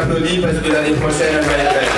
Carlo Di, presidente di Forsena America.